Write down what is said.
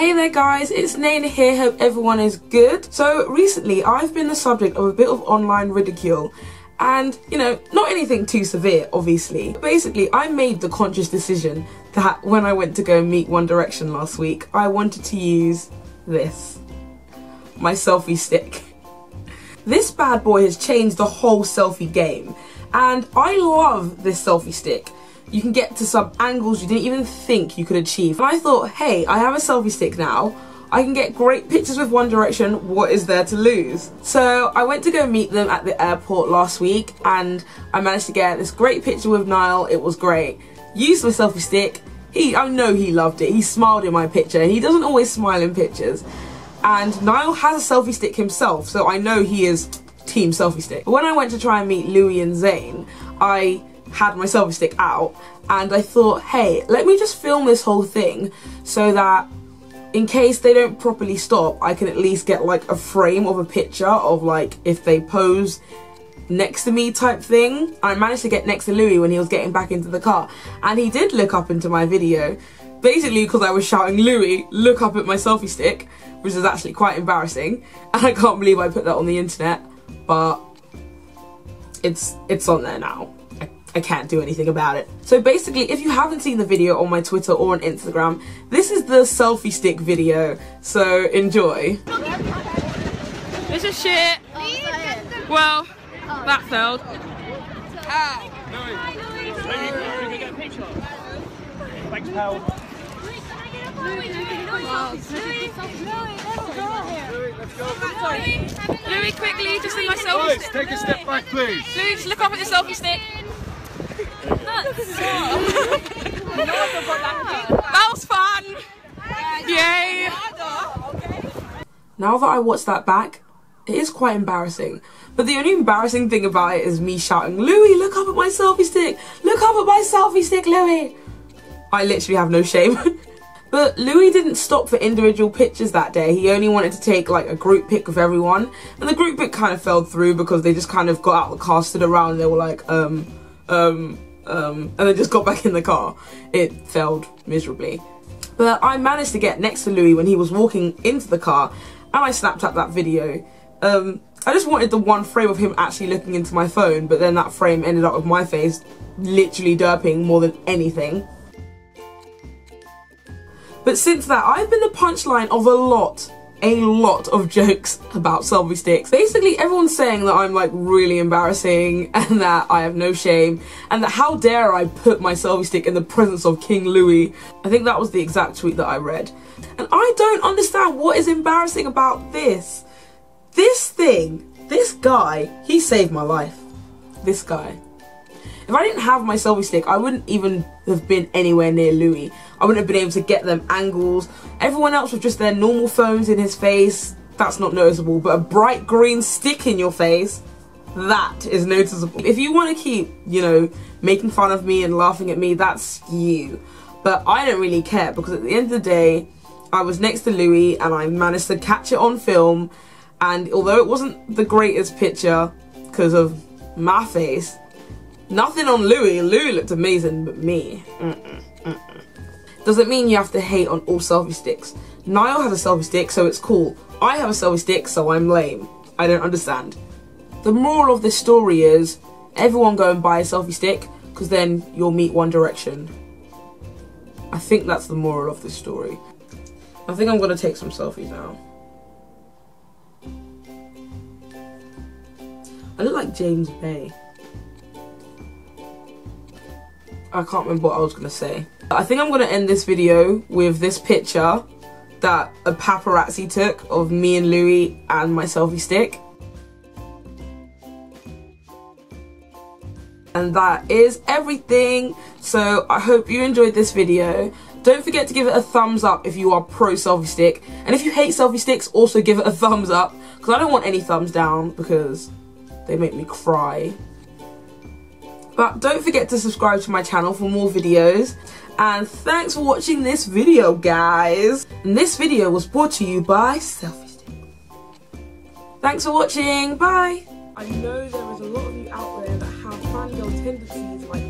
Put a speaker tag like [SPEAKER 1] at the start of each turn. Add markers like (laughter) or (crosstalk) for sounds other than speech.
[SPEAKER 1] Hey there guys, it's Neneh here, hope everyone is good. So recently I've been the subject of a bit of online ridicule and you know, not anything too severe obviously. Basically I made the conscious decision that when I went to go meet One Direction last week, I wanted to use this, my selfie stick. This bad boy has changed the whole selfie game and I love this selfie stick you can get to some angles you didn't even think you could achieve. And I thought, hey, I have a selfie stick now. I can get great pictures with One Direction, what is there to lose? So I went to go meet them at the airport last week and I managed to get this great picture with Niall, it was great. Used my selfie stick, he, I know he loved it, he smiled in my picture, he doesn't always smile in pictures. And Niall has a selfie stick himself, so I know he is team selfie stick. But when I went to try and meet Louis and Zayn, I had my selfie stick out and I thought, hey, let me just film this whole thing so that in case they don't properly stop, I can at least get like a frame of a picture of like if they pose next to me type thing. I managed to get next to Louis when he was getting back into the car and he did look up into my video basically because I was shouting Louis look up at my selfie stick which is actually quite embarrassing (laughs) and I can't believe I put that on the internet but it's it's on there now I can't do anything about it. So basically, if you haven't seen the video on my Twitter or on Instagram, this is the selfie stick video, so enjoy.
[SPEAKER 2] This is shit. Well, that failed.
[SPEAKER 3] Thanks, pal.
[SPEAKER 2] Louis, quickly, just in my selfie
[SPEAKER 3] Guys,
[SPEAKER 2] stick.
[SPEAKER 3] take a step back, please.
[SPEAKER 2] Louis, just look up at your selfie stick. That was fun. Yay.
[SPEAKER 1] Now that I watched that back, it is quite embarrassing. But the only embarrassing thing about it is me shouting, Louis, look up at my selfie stick! Look up at my selfie stick, Louis! I literally have no shame. (laughs) but Louis didn't stop for individual pictures that day. He only wanted to take like a group pic with everyone. And the group pic kind of fell through because they just kind of got out the car, stood around, and they were like, um, um, um, and then just got back in the car. It failed miserably. But I managed to get next to Louis when he was walking into the car and I snapped up that video. Um, I just wanted the one frame of him actually looking into my phone, but then that frame ended up with my face literally derping more than anything. But since that, I've been the punchline of a lot a lot of jokes about selfie sticks. Basically, everyone's saying that I'm like really embarrassing (laughs) and that I have no shame and that how dare I put my selfie stick in the presence of King Louis. I think that was the exact tweet that I read. And I don't understand what is embarrassing about this. This thing, this guy, he saved my life. This guy. If I didn't have my selfie stick, I wouldn't even have been anywhere near Louis. I wouldn't have been able to get them angles. Everyone else with just their normal phones in his face, that's not noticeable. But a bright green stick in your face, that is noticeable. If you want to keep, you know, making fun of me and laughing at me, that's you. But I don't really care because at the end of the day, I was next to Louis and I managed to catch it on film. And although it wasn't the greatest picture because of my face, Nothing on Louis. Louis looked amazing, but me. Mm -mm, mm Doesn't mean you have to hate on all selfie sticks. Niall has a selfie stick, so it's cool. I have a selfie stick, so I'm lame. I don't understand. The moral of this story is everyone go and buy a selfie stick, because then you'll meet One Direction. I think that's the moral of this story. I think I'm going to take some selfies now. I look like James Bay. I can't remember what I was going to say. I think I'm going to end this video with this picture that a paparazzi took of me and Louis and my selfie stick. And that is everything. So I hope you enjoyed this video. Don't forget to give it a thumbs up if you are pro selfie stick. And if you hate selfie sticks, also give it a (laughs) thumbs up. Because I don't want any thumbs down because they make me cry. But don't forget to subscribe to my channel for more videos. And thanks for watching this video, guys. And this video was brought to you by Selfish Day. Thanks for watching. Bye. I know there is a lot of you out there that have fangirl tendencies like